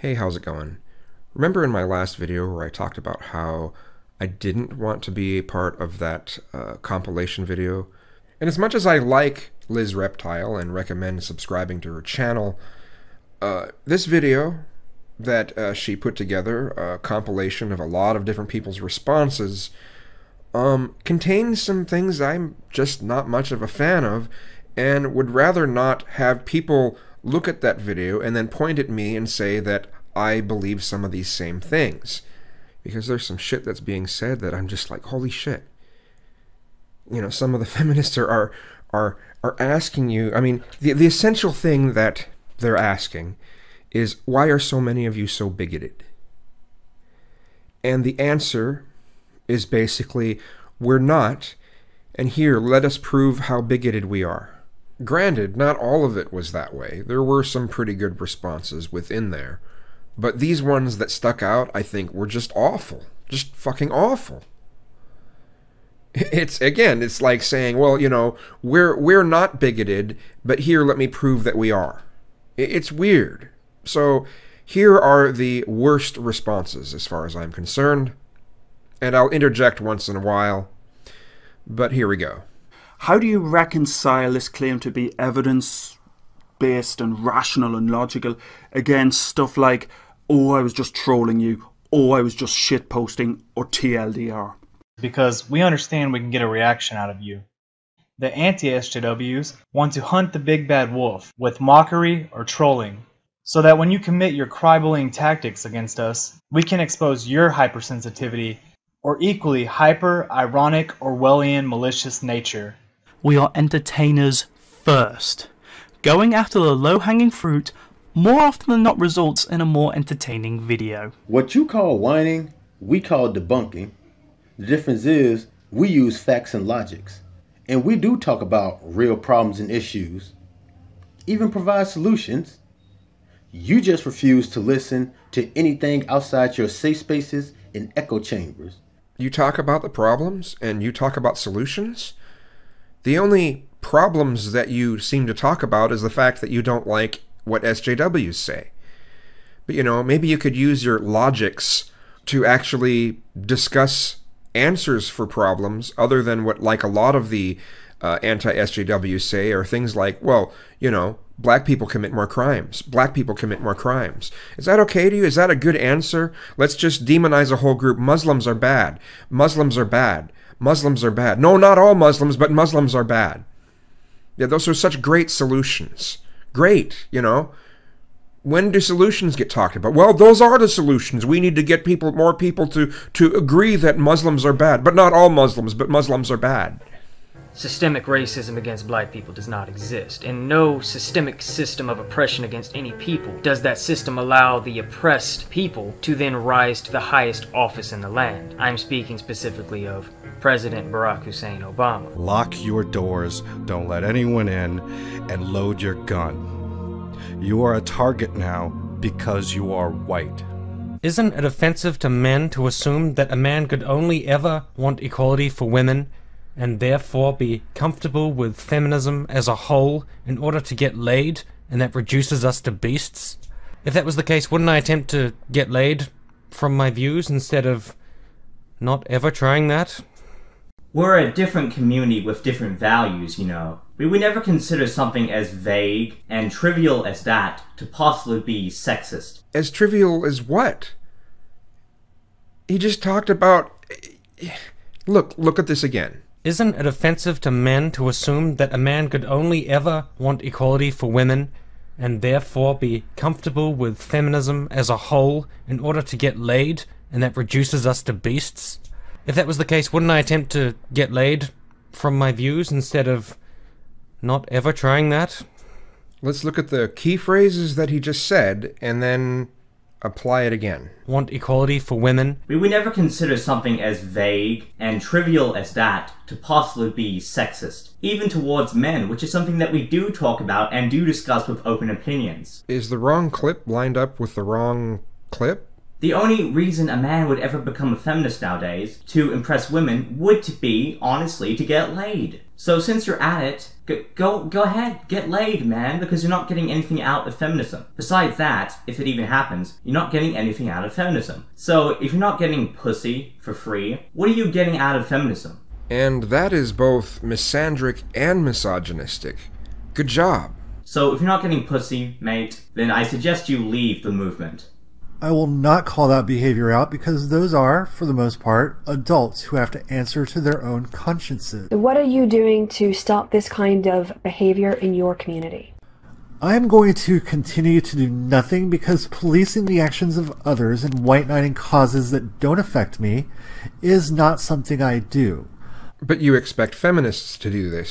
Hey, how's it going? Remember in my last video where I talked about how I didn't want to be a part of that uh, compilation video? And as much as I like Liz Reptile and recommend subscribing to her channel, uh, this video that uh, she put together, a compilation of a lot of different people's responses, um, contains some things I'm just not much of a fan of and would rather not have people look at that video and then point at me and say that I believe some of these same things. Because there's some shit that's being said that I'm just like, holy shit. You know, some of the feminists are are are, asking you I mean, the the essential thing that they're asking is why are so many of you so bigoted? And the answer is basically we're not, and here let us prove how bigoted we are. Granted, not all of it was that way. There were some pretty good responses within there. But these ones that stuck out, I think, were just awful. Just fucking awful. It's again, it's like saying, well, you know, we're we're not bigoted, but here let me prove that we are. It's weird. So, here are the worst responses as far as I'm concerned. And I'll interject once in a while. But here we go. How do you reconcile this claim to be evidence based and rational and logical against stuff like, oh, I was just trolling you, oh, I was just shitposting, or TLDR? Because we understand we can get a reaction out of you. The anti SJWs want to hunt the big bad wolf with mockery or trolling, so that when you commit your crybullying tactics against us, we can expose your hypersensitivity or equally hyper, ironic, Orwellian malicious nature. We are entertainers first. Going after the low hanging fruit more often than not results in a more entertaining video. What you call whining, we call debunking. The difference is we use facts and logics. And we do talk about real problems and issues, even provide solutions. You just refuse to listen to anything outside your safe spaces and echo chambers. You talk about the problems and you talk about solutions? The only problems that you seem to talk about is the fact that you don't like what SJWs say. But you know, maybe you could use your logics to actually discuss answers for problems other than what like a lot of the uh, anti-SJWs say are things like, well, you know, black people commit more crimes. Black people commit more crimes. Is that okay to you? Is that a good answer? Let's just demonize a whole group. Muslims are bad. Muslims are bad. Muslims are bad. No, not all Muslims, but Muslims are bad. Yeah, those are such great solutions. Great, you know. When do solutions get talked about? Well, those are the solutions. We need to get people, more people to, to agree that Muslims are bad. But not all Muslims, but Muslims are bad. Systemic racism against black people does not exist, and no systemic system of oppression against any people does that system allow the oppressed people to then rise to the highest office in the land. I'm speaking specifically of President Barack Hussein Obama. Lock your doors, don't let anyone in, and load your gun. You are a target now because you are white. Isn't it offensive to men to assume that a man could only ever want equality for women and therefore be comfortable with feminism as a whole in order to get laid, and that reduces us to beasts? If that was the case, wouldn't I attempt to get laid from my views instead of not ever trying that? We're a different community with different values, you know. We would never consider something as vague and trivial as that to possibly be sexist. As trivial as what? He just talked about. Look, look at this again. Isn't it offensive to men to assume that a man could only ever want equality for women and therefore be comfortable with feminism as a whole in order to get laid and that reduces us to beasts? If that was the case, wouldn't I attempt to get laid from my views instead of not ever trying that? Let's look at the key phrases that he just said and then apply it again. Want equality for women? We would never consider something as vague and trivial as that to possibly be sexist, even towards men, which is something that we do talk about and do discuss with open opinions. Is the wrong clip lined up with the wrong clip? The only reason a man would ever become a feminist nowadays, to impress women, would be, honestly, to get laid. So since you're at it, go, go go ahead, get laid, man, because you're not getting anything out of feminism. Besides that, if it even happens, you're not getting anything out of feminism. So if you're not getting pussy for free, what are you getting out of feminism? And that is both misandric and misogynistic. Good job. So if you're not getting pussy, mate, then I suggest you leave the movement. I will not call that behavior out because those are, for the most part, adults who have to answer to their own consciences. What are you doing to stop this kind of behavior in your community? I am going to continue to do nothing because policing the actions of others and white knighting causes that don't affect me is not something I do. But you expect feminists to do this,